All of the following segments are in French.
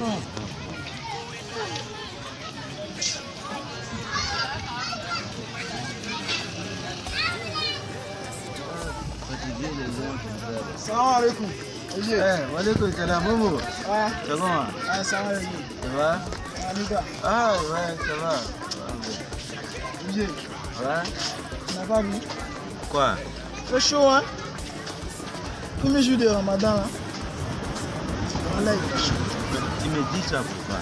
Salam alaikum. Eh, walaikum salam, Momo. Ah, C'est comment ah, va, Oye. Ça va Ah, ouais, ça va. Oye, Ouais tu n'as pas Quoi C'est chaud, hein Premier jour de Ramadan, là. Voilà, il fait chaud. Tu me dis ça pourquoi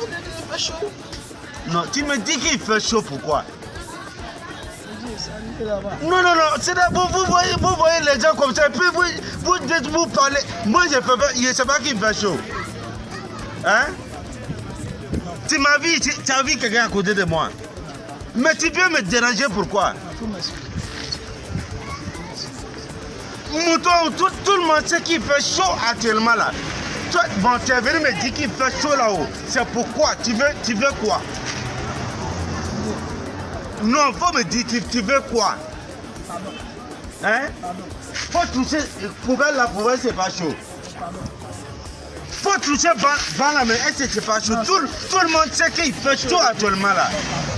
Il fait chaud. Non, tu me dis qu'il fait chaud pourquoi. Non, non, non, c'est là, vous, vous, voyez, vous voyez les gens comme ça, et puis vous, vous dites, vous parlez. Moi, je ne sais pas qu'il fait chaud. Hein Tu m'as vu, tu, tu as vu quelqu'un à côté de moi. Mais tu peux me déranger pourquoi. Mouton, tout, tout le monde sait qu'il fait chaud actuellement là. Toi, bon, tu es venu me dire qu'il fait chaud là-haut. C'est pourquoi? Tu veux, tu veux quoi? Non, faut me dire, tu, tu veux quoi? Pardon, Hein? Pardon, Faut toucher, la poubelle, c'est pas chaud. pardon. Faut toucher ban la main, que c'est pas chaud? Tout, tout le monde sait qu'il fait chaud actuellement là.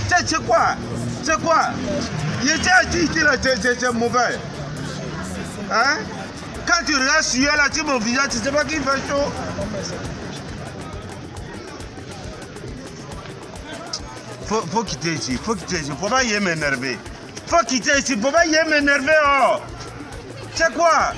C'est quoi? C'est quoi? Il était là, c'est- c'est c'est mauvais. Hein? Quand tu regardes sur là, tu mon visage, tu sais pas qu'il fait chaud. Faut, faut quitter ici, faut quitter ici, faut pas y m'énerver. Faut quitter ici, faut pas y m'énerver oh. C'est quoi